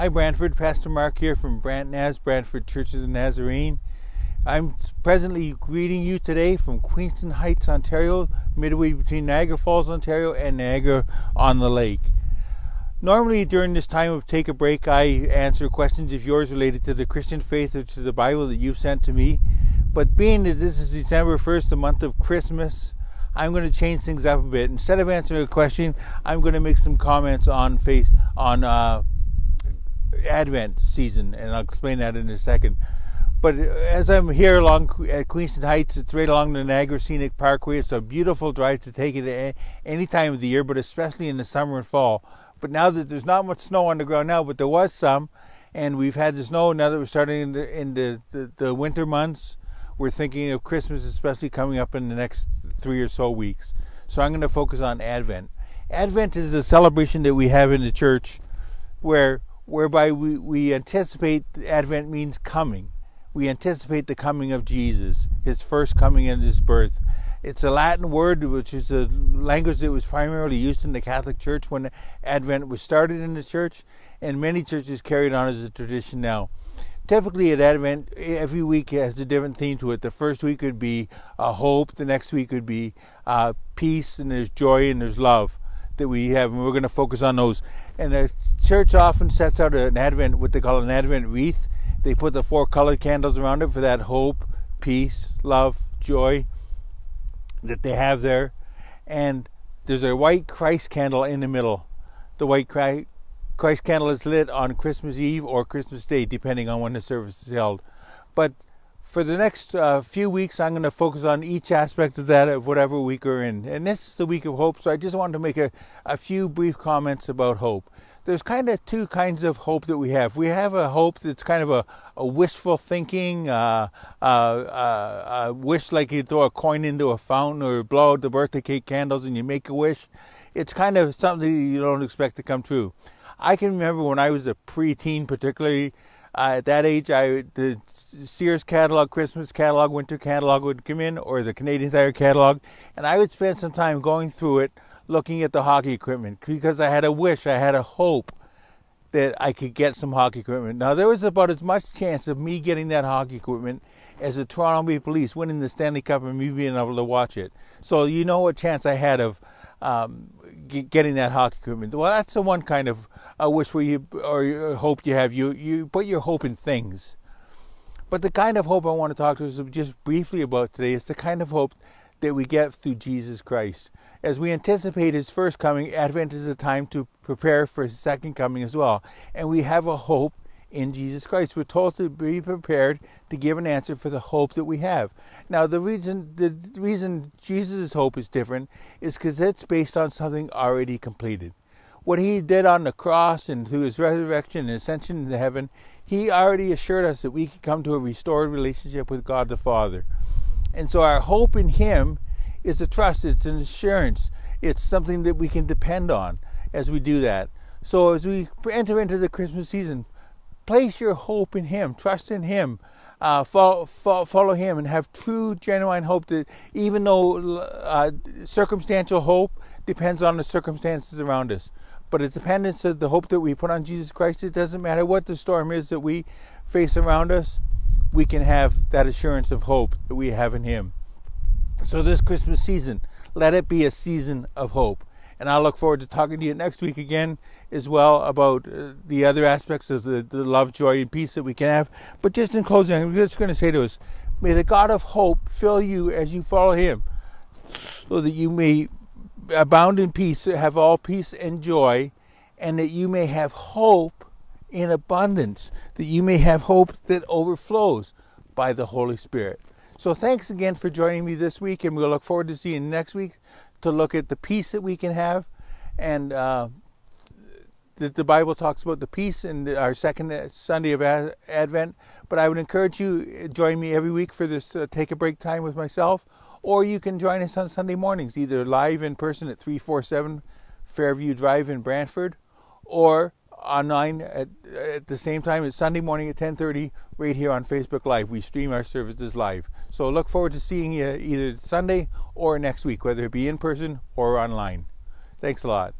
Hi, Brantford. Pastor Mark here from Brant Naz, Brantford Church of the Nazarene. I'm presently greeting you today from Queenston Heights, Ontario, midway between Niagara Falls, Ontario, and Niagara on the Lake. Normally, during this time of Take a Break, I answer questions of yours related to the Christian faith or to the Bible that you've sent to me. But being that this is December 1st, the month of Christmas, I'm going to change things up a bit. Instead of answering a question, I'm going to make some comments on face on uh, Advent season, and I'll explain that in a second. But as I'm here along at Queenston Heights, it's right along the Niagara Scenic Parkway. It's a beautiful drive to take it any time of the year, but especially in the summer and fall. But now that there's not much snow on the ground now, but there was some, and we've had the snow. Now that we're starting in the, in the, the, the winter months, we're thinking of Christmas, especially coming up in the next three or so weeks. So I'm going to focus on Advent. Advent is a celebration that we have in the church where whereby we, we anticipate Advent means coming we anticipate the coming of Jesus, his first coming and his birth. It's a Latin word, which is a language that was primarily used in the Catholic Church when Advent was started in the church, and many churches carry on as a tradition now. Typically, at Advent, every week has a different theme to it. The first week would be uh, hope, the next week would be uh, peace, and there's joy and there's love that we have, and we're going to focus on those. And the church often sets out an Advent, what they call an Advent wreath they put the four colored candles around it for that hope, peace, love, joy that they have there. And there's a white Christ candle in the middle. The white Christ candle is lit on Christmas Eve or Christmas Day, depending on when the service is held. But for the next uh, few weeks, I'm going to focus on each aspect of that of whatever week we're in. And this is the week of hope, so I just wanted to make a, a few brief comments about hope there's kind of two kinds of hope that we have. We have a hope that's kind of a, a wishful thinking, uh, uh, uh, wish like you throw a coin into a fountain or blow out the birthday cake candles and you make a wish. It's kind of something you don't expect to come true. I can remember when I was a preteen, particularly uh, at that age, I the Sears catalog, Christmas catalog, winter catalog would come in, or the Canadian Tire catalog, and I would spend some time going through it looking at the hockey equipment because I had a wish, I had a hope that I could get some hockey equipment. Now there was about as much chance of me getting that hockey equipment as the Toronto Maple Leafs winning the Stanley Cup and me being able to watch it. So you know what chance I had of um, getting that hockey equipment. Well, that's the one kind of uh, wish where you or hope you have. You you put your hope in things. But the kind of hope I want to talk to us just briefly about today is the kind of hope that we get through Jesus Christ. As we anticipate his first coming, Advent is a time to prepare for his second coming as well. And we have a hope in Jesus Christ. We're told to be prepared to give an answer for the hope that we have. Now, the reason the reason Jesus' hope is different is because it's based on something already completed. What he did on the cross and through his resurrection and ascension into heaven, he already assured us that we could come to a restored relationship with God the Father. And so our hope in Him is a trust, it's an assurance, it's something that we can depend on as we do that. So as we enter into the Christmas season, place your hope in Him, trust in Him, uh, follow, follow, follow, Him, and have true, genuine hope that even though uh, circumstantial hope depends on the circumstances around us, but the dependence of the hope that we put on Jesus Christ, it doesn't matter what the storm is that we face around us, we can have that assurance of hope that we have in Him. So, this Christmas season, let it be a season of hope. And I look forward to talking to you next week again as well about uh, the other aspects of the, the love, joy, and peace that we can have. But just in closing, I'm just going to say to us may the God of hope fill you as you follow Him, so that you may abound in peace, have all peace and joy, and that you may have hope in abundance, that you may have hope that overflows by the Holy Spirit. So thanks again for joining me this week, and we'll look forward to seeing you next week to look at the peace that we can have, and uh, that the Bible talks about the peace in our second Sunday of Advent. But I would encourage you uh, join me every week for this uh, take a break time with myself, or you can join us on Sunday mornings, either live in person at 347 Fairview Drive in Brantford, or online at, at the same time as Sunday morning at 10:30 right here on Facebook Live. We stream our services live. So look forward to seeing you either Sunday or next week, whether it be in person or online. Thanks a lot.